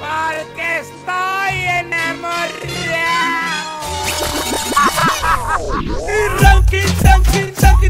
Porque estoy enamorado. Y ronqui, ronqui, ronqui,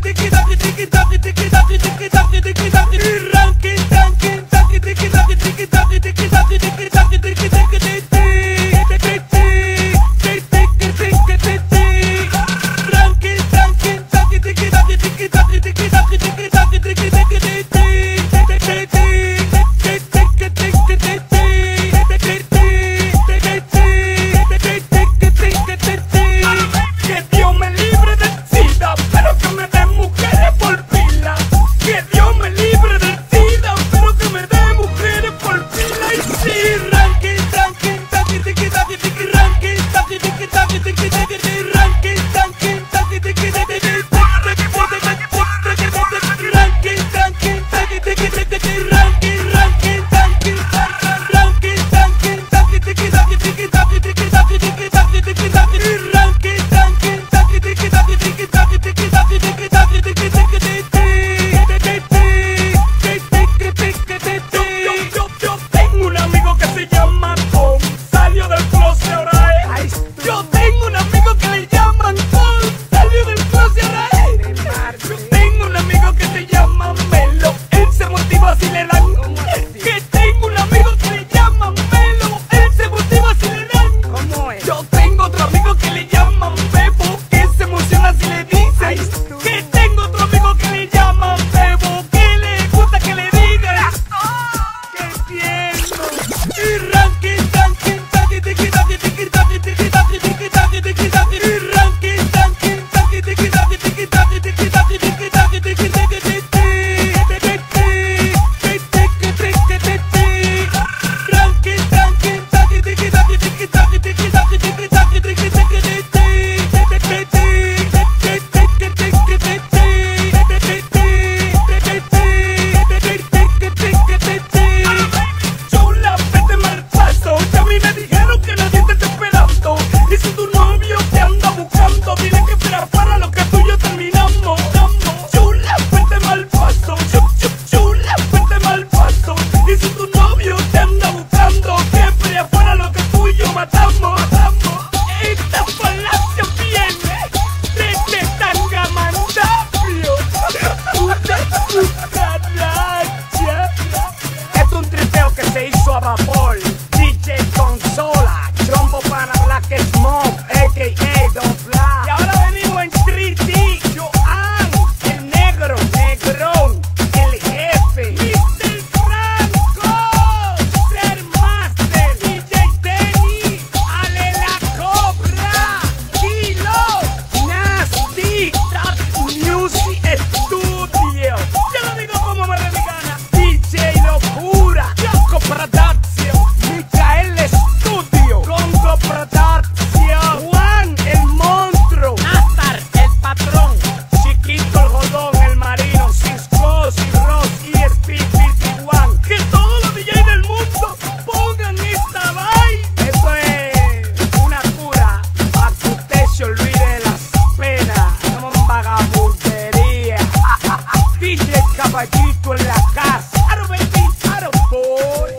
caballito en la casa. I don't make boy.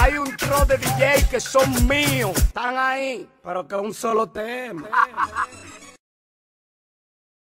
Hay un tro de DJ que son míos, están ahí, pero que un solo tema.